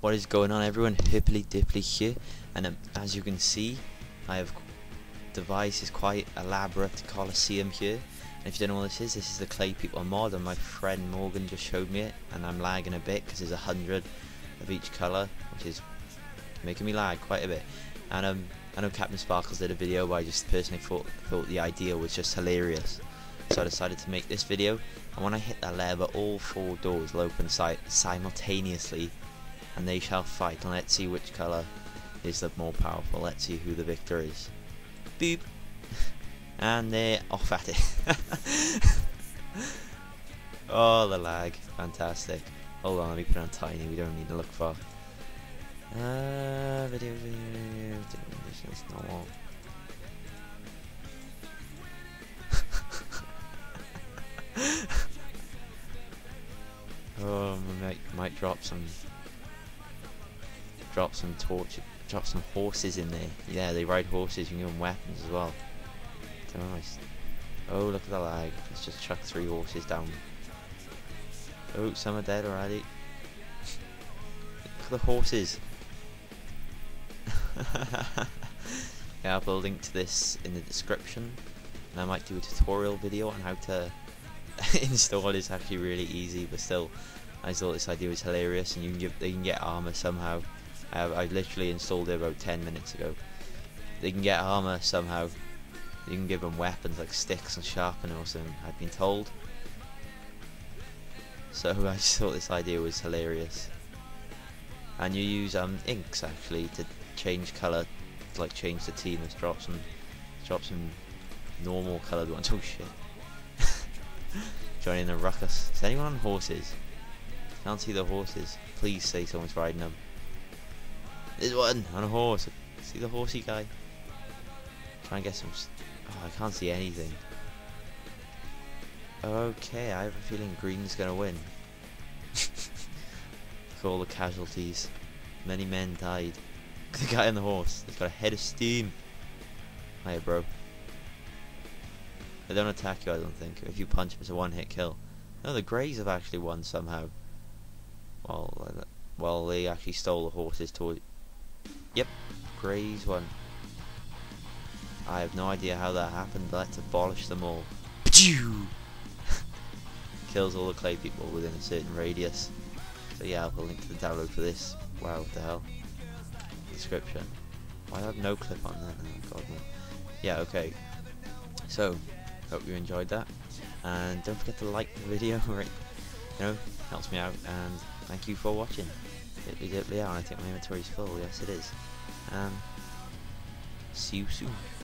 What is going on everyone? Herpily Derpily here. And um, as you can see I have devised this quite elaborate Colosseum here. And if you don't know what this is, this is the Clay People mod and my friend Morgan just showed me it and I'm lagging a bit because there's a hundred of each colour which is making me lag quite a bit. And um, I know CaptainSparklez did a video but I just personally thought, thought the idea was just hilarious. So I decided to make this video and when I hit that lever all four doors will open si simultaneously and they shall fight. And let's see which colour is the more powerful. Let's see who the victor is. Boop and they're off at it. Oh the lag. Fantastic. Hold on let me put on tiny. We don't need to look far uh, video, video, conditions, normal. oh, might, might drop some, drop some torch, drop some horses in there. Yeah, they ride horses. You can give them weapons as well. Nice. Oh, look at the lag. Let's just chuck three horses down. Oh, some are dead already. Look at the horses. yeah, I'll put a link to this in the description. And I might do a tutorial video on how to install it. It's actually really easy, but still, I thought this idea was hilarious. And you can give, they can get armor somehow. I, I literally installed it about 10 minutes ago. They can get armor somehow. You can give them weapons like sticks and sharpener or something. I've been told. So I just thought this idea was hilarious. And you use um, inks actually to change colour, like change the team. Let's drop some, drop some normal coloured ones. Oh shit! Joining the ruckus. Is anyone on horses? Can't see the horses. Please say someone's riding them. There's one on a horse. See the horsey guy? Try and get some. Oh, I can't see anything. Okay, I have a feeling green's gonna win. For all the casualties. Many men died. The guy on the horse. He's got a head of steam. Hiya, bro. They don't attack you, I don't think. If you punch him, it's a one-hit kill. No, the Greys have actually won somehow. Well, uh, well, they actually stole the horses to. Yep, Greys won. I have no idea how that happened. Let's abolish them all. Kills all the clay people within a certain radius. So yeah, I'll put a link to the download for this. Wow, what the hell? Description. I have no clip on that. Oh, God, no. Yeah, okay. So, hope you enjoyed that. And don't forget to like the video, right? You know, helps me out. And thank you for watching. Yeah, I think my inventory is full. Yes, it is. Um, see you soon.